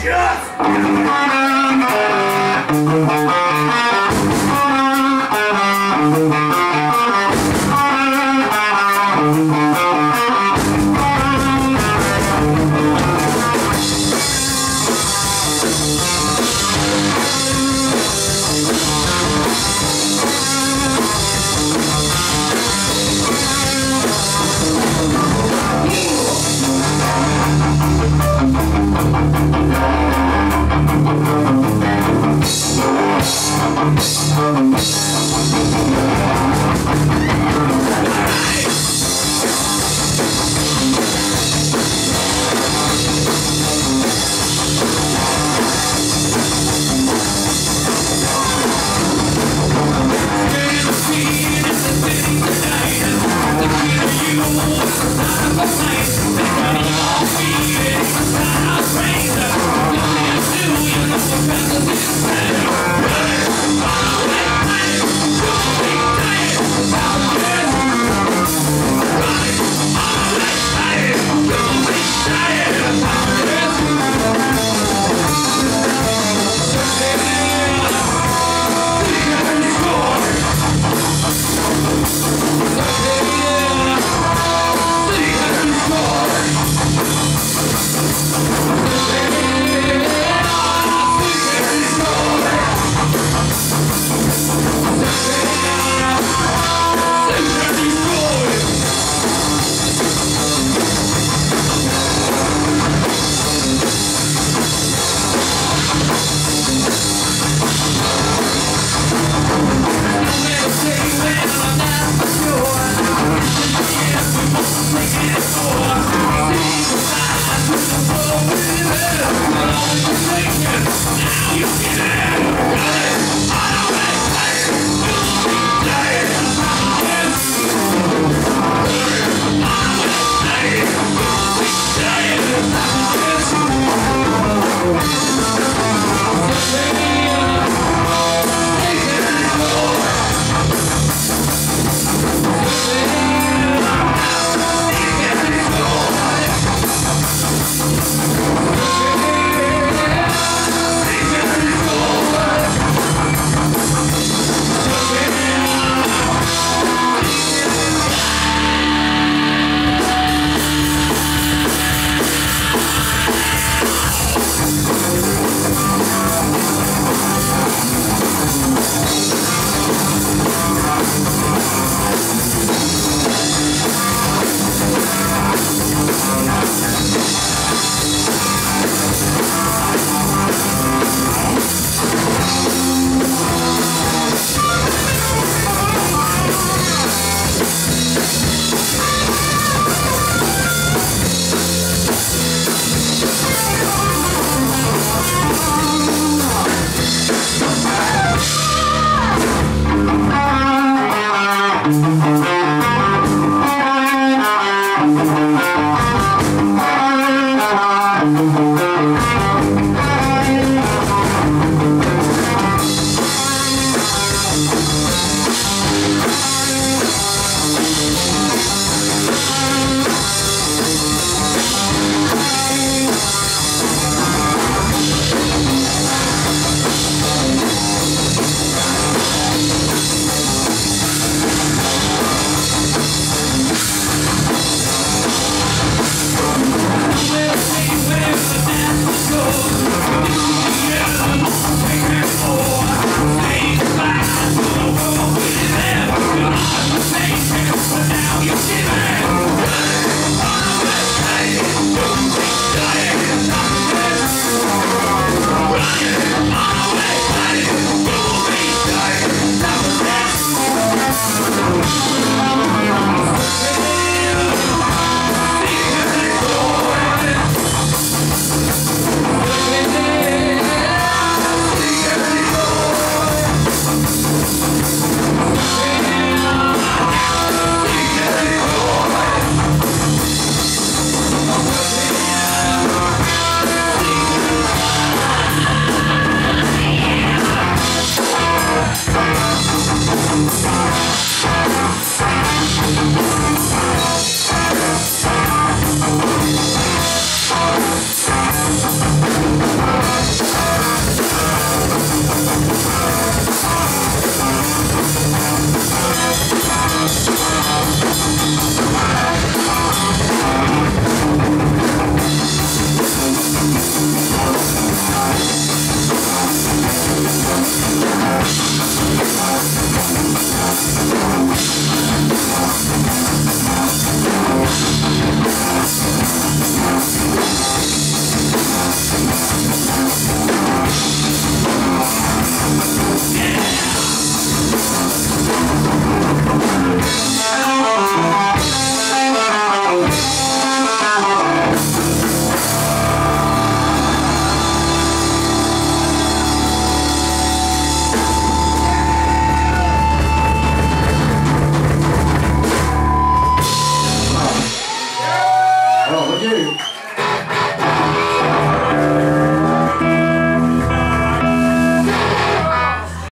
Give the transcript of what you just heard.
Go!